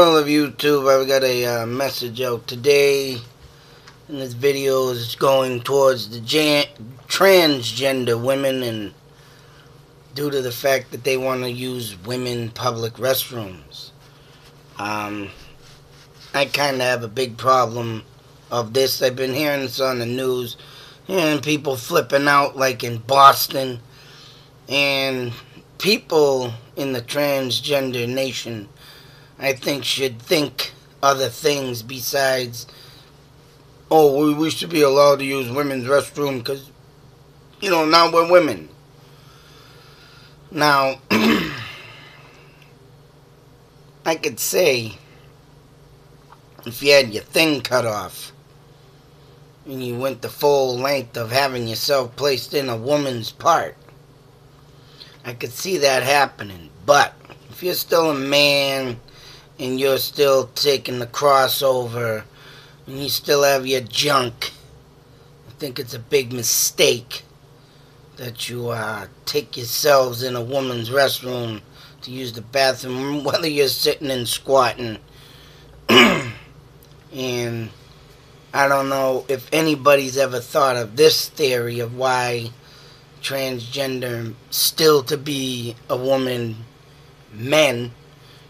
All of YouTube, I've got a uh, message out today. And this video is going towards the transgender women and due to the fact that they want to use women public restrooms. Um, I kind of have a big problem of this. I've been hearing this on the news, and people flipping out like in Boston, and people in the transgender nation, I think, should think other things besides, oh, we, we should be allowed to use women's restroom because, you know, now we're women. Now, I could say if you had your thing cut off and you went the full length of having yourself placed in a woman's part, I could see that happening. But if you're still a man and you're still taking the crossover and you still have your junk, I think it's a big mistake that you uh, take yourselves in a woman's restroom to use the bathroom, whether you're sitting and squatting. and I don't know if anybody's ever thought of this theory of why transgender still to be a woman men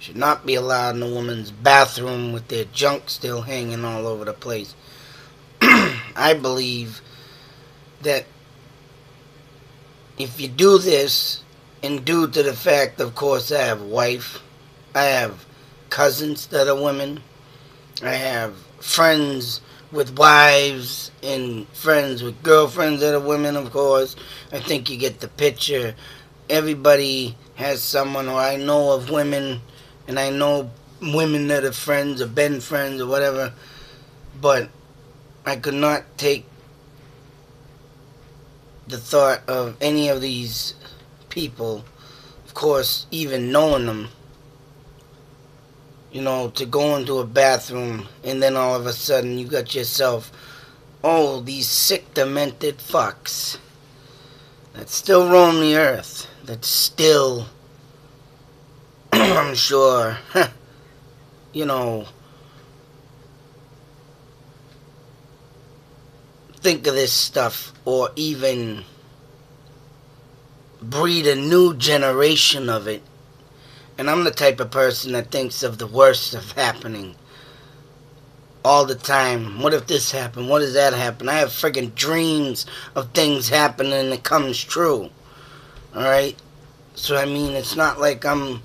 should not be allowed in a woman's bathroom with their junk still hanging all over the place. I believe that if you do this, and due to the fact, of course, I have wife, I have cousins that are women, I have friends with wives and friends with girlfriends that are women, of course. I think you get the picture. Everybody has someone, or I know of women, and I know women that are friends or been friends or whatever, but I could not take the thought of any of these people, of course, even knowing them, you know, to go into a bathroom and then all of a sudden you got yourself, oh, these sick, demented fucks. That still roam the earth, that still, I'm sure, you know, think of this stuff or even breed a new generation of it. And I'm the type of person that thinks of the worst of happening all the time. What if this happened? What does that happen? I have friggin' dreams of things happening and it comes true. Alright? So, I mean, it's not like I'm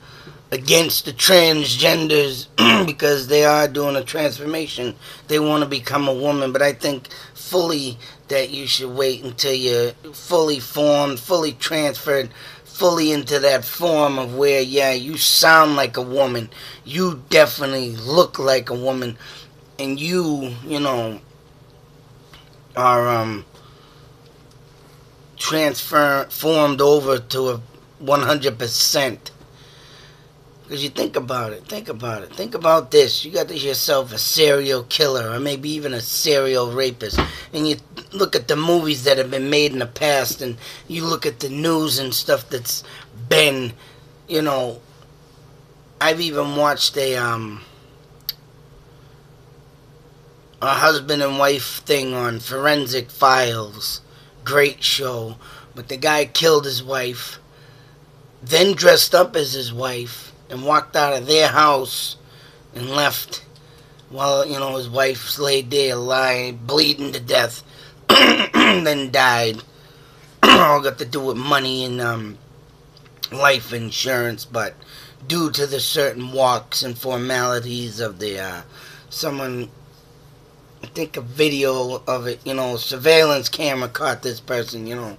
against the transgenders because they are doing a transformation. They want to become a woman, but I think fully that you should wait until you're fully formed, fully transferred, fully into that form of where, yeah, you sound like a woman, you definitely look like a woman, and you, you know, are um transformed over to a 100% because you think about it, think about it. Think about this. You got yourself a serial killer or maybe even a serial rapist. And you look at the movies that have been made in the past and you look at the news and stuff that's been, you know, I've even watched a um a husband and wife thing on Forensic Files. Great show. But the guy killed his wife, then dressed up as his wife and walked out of their house and left while, you know, his wife laid there lying, bleeding to death, then died. All got to do with money and um, life insurance, but due to the certain walks and formalities of the, uh, someone, I think a video of it, you know, surveillance camera caught this person, you know,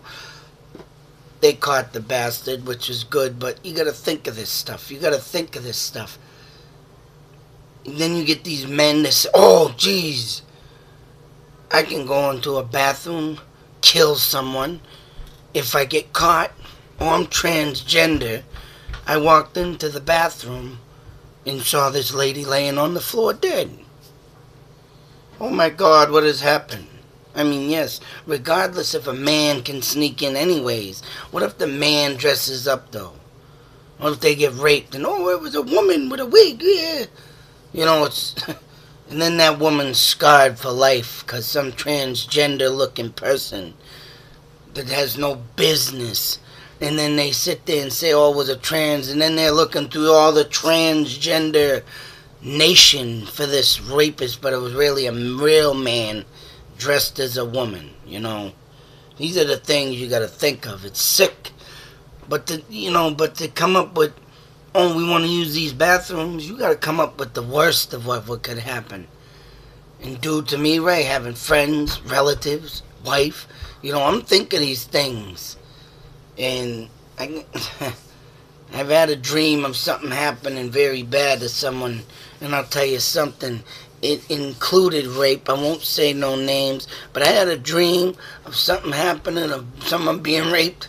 they caught the bastard, which is good, but you gotta think of this stuff. You gotta think of this stuff. And then you get these men that say, oh, jeez, I can go into a bathroom, kill someone. If I get caught, or I'm transgender, I walked into the bathroom and saw this lady laying on the floor dead. Oh my God, what has happened? I mean, yes, regardless if a man can sneak in anyways. What if the man dresses up, though? What if they get raped and, oh, it was a woman with a wig, yeah. You know, it's. And then that woman's scarred for life because some transgender looking person that has no business. And then they sit there and say, oh, it was a trans. And then they're looking through all the transgender nation for this rapist, but it was really a real man dressed as a woman, you know. These are the things you got to think of. It's sick, but to you know, but to come up with, oh, we want to use these bathrooms. You got to come up with the worst of what what could happen. And due to me, Ray, having friends, relatives, wife, you know, I'm thinking these things, and I. I've had a dream of something happening very bad to someone, and I'll tell you something. It included rape. I won't say no names, but I had a dream of something happening, of someone being raped,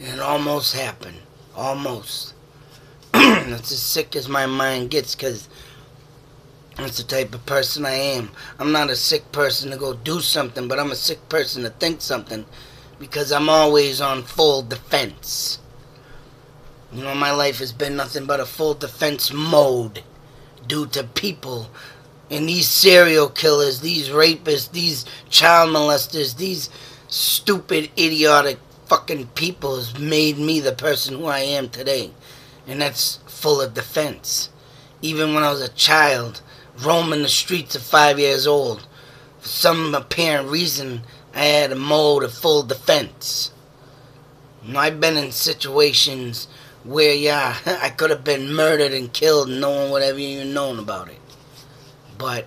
and it almost happened. Almost. That's as sick as my mind gets, because that's the type of person I am. I'm not a sick person to go do something, but I'm a sick person to think something, because I'm always on full defense. You know, my life has been nothing but a full defense mode due to people and these serial killers, these rapists, these child molesters, these stupid, idiotic fucking people has made me the person who I am today. And that's full of defense. Even when I was a child, roaming the streets at five years old, for some apparent reason, I had a mode of full defense. You I've been in situations where, yeah, I could have been murdered and killed and no one would have even known about it. But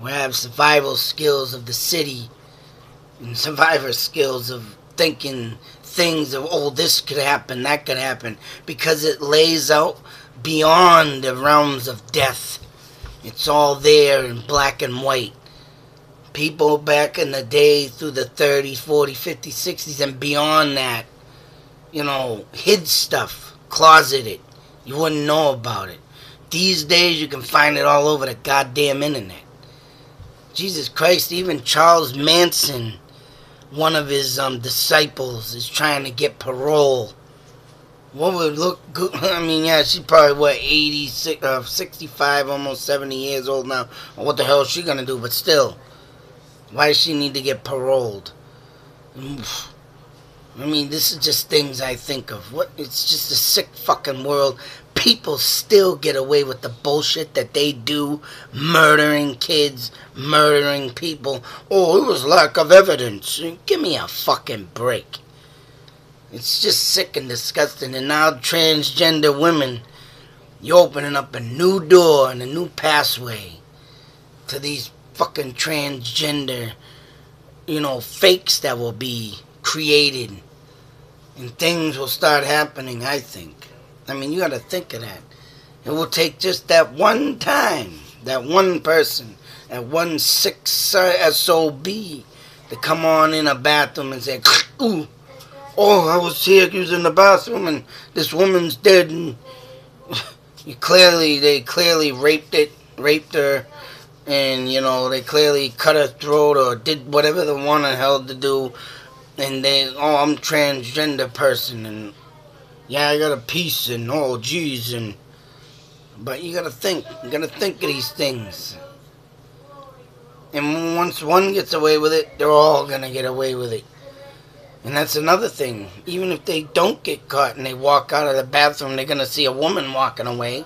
we have survival skills of the city and survivor skills of thinking things of, oh, this could happen, that could happen, because it lays out beyond the realms of death. It's all there in black and white. People back in the day through the 30s, 40s, 50s, 60s, and beyond that you know, hid stuff, closeted. You wouldn't know about it. These days, you can find it all over the goddamn internet. Jesus Christ, even Charles Manson, one of his um, disciples, is trying to get parole. What would look good? I mean, yeah, she's probably, what, 80, uh, 65, almost 70 years old now. What the hell is she going to do? But still, why does she need to get paroled? Oof. I mean, this is just things I think of. What? It's just a sick fucking world. People still get away with the bullshit that they do, murdering kids, murdering people. Oh, it was lack of evidence. Give me a fucking break. It's just sick and disgusting. And now transgender women, you're opening up a new door and a new pathway to these fucking transgender, you know, fakes that will be created and things will start happening, I think. I mean, you got to think of that. It will take just that one time, that one person, that one sick SOB to come on in a bathroom and say, ooh, oh, I was here using the bathroom and this woman's dead. And you clearly, they clearly raped it, raped her, and, you know, they clearly cut her throat or did whatever they wanted hell to do and they oh I'm transgender person and yeah I got a piece and oh geez and but you gotta think you gotta think of these things. And once one gets away with it they're all gonna get away with it. And that's another thing. Even if they don't get caught and they walk out of the bathroom they're gonna see a woman walking away.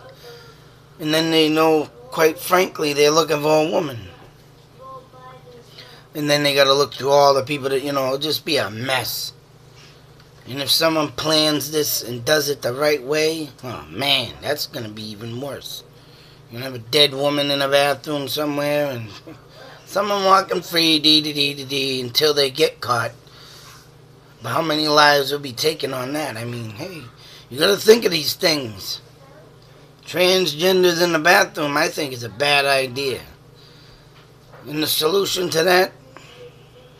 And then they know quite frankly they're looking for a woman. And then they got to look through all the people that, you know, it'll just be a mess. And if someone plans this and does it the right way, oh man, that's to be even worse. You gonna have a dead woman in a bathroom somewhere and someone walking free, dee dee dee dee dee, until they get caught. But how many lives will be taken on that? I mean, hey, you got to think of these things. Transgenders in the bathroom, I think, is a bad idea. And the solution to that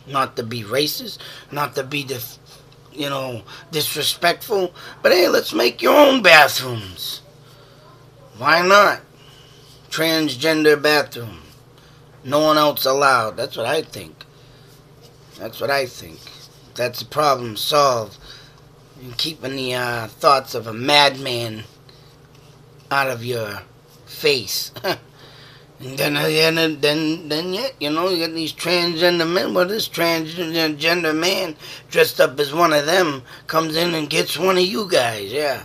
not to be racist, not to be, dif- you know, disrespectful. But hey, let's make your own bathrooms. Why not? Transgender bathroom. No one else allowed. That's what I think. That's what I think. That's the problem solved. And keeping the uh, thoughts of a madman out of your face. then uh, then then yet, you know, you got these transgender men. Well, this transgender gender man dressed up as one of them comes in and gets one of you guys. Yeah,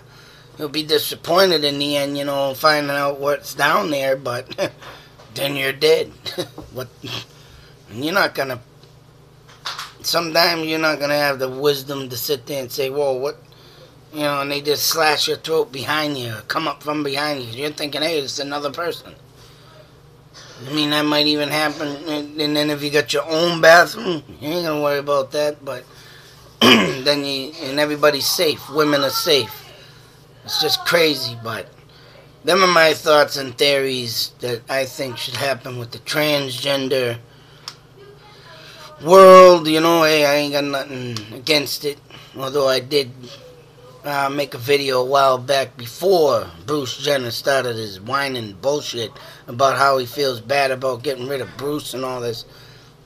he'll be disappointed in the end, you know, finding out what's down there. But then you're dead. what? You're not gonna. Sometimes you're not gonna have the wisdom to sit there and say, "Whoa, what?" You know, and they just slash your throat behind you, come up from behind you. You're thinking, "Hey, it's another person." I mean, that might even happen. And then if you got your own bathroom, you ain't gonna worry about that. But then you and everybody's safe. Women are safe. It's just crazy, but them are my thoughts and theories that I think should happen with the transgender world. You know, hey, I ain't got nothing against it. Although I did uh, make a video a while back before Bruce Jenner started his whining bullshit about how he feels bad about getting rid of Bruce and all this,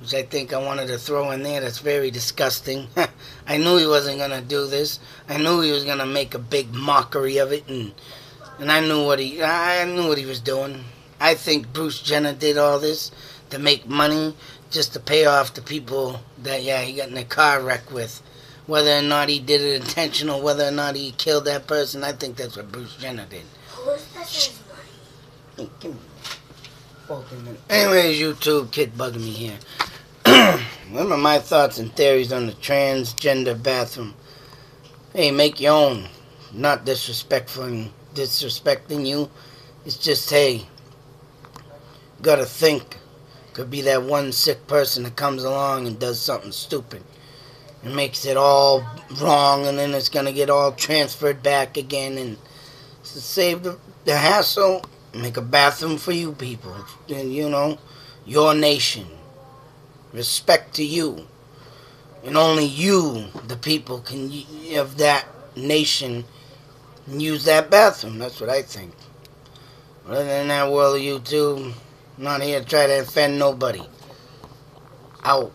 which I think I wanted to throw in there. That's very disgusting. I knew he wasn't gonna do this. I knew he was gonna make a big mockery of it, and and I knew what he I knew what he was doing. I think Bruce Jenner did all this to make money, just to pay off the people that yeah he got in a car wreck with whether or not he did it intentional, whether or not he killed that person. I think that's what Bruce Jenner did. Anyways, YouTube kid bugging me here. Remember my thoughts and theories on the transgender bathroom. Hey, make your own. Not disrespectful disrespecting you. It's just hey, gotta think. Could be that one sick person that comes along and does something stupid. It makes it all wrong, and then it's going to get all transferred back again. And to save the, the hassle, make a bathroom for you people. And, you know, your nation. Respect to you. And only you, the people, can of that nation use that bathroom. That's what I think. Other than that, world of YouTube, I'm not here to try to offend nobody. Out.